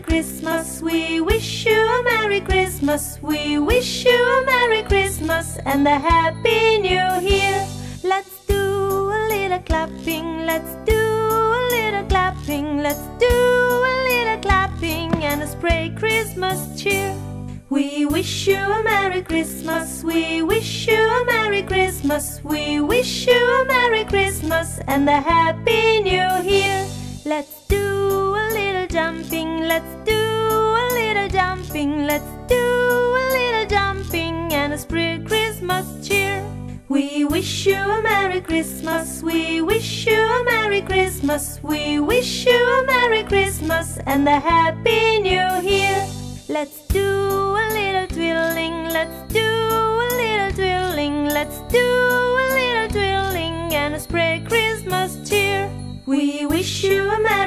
Christmas, we wish you a Merry Christmas, we wish you a Merry Christmas and a Happy New Year. Let's do a little clapping, let's do a little clapping, let's do a little clapping and a spray Christmas cheer. We wish you a Merry Christmas, we wish you a Merry Christmas, we wish you a Merry Christmas and a Happy New Year. Let's do jumping, let's do a little jumping, let's do a little jumping and a spray Christmas cheer. We wish you a Merry Christmas, we wish you a Merry Christmas, we wish you a Merry Christmas and a Happy New Year. Let's do a little twirling, let's do a little twirling, let's do a little twirling and a spray Christmas cheer. We wish you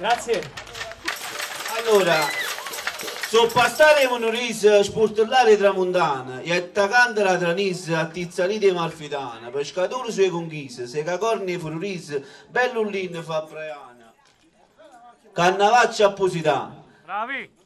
Grazie. Allora, soppassare Monoris, sportellare Tramontana e attaccante la Tranis a Tizzaniti Malfitana, pescatore sue conchise, se secacorni e fururis, bellullin fa preana, cannavaccia appositana. Bravi!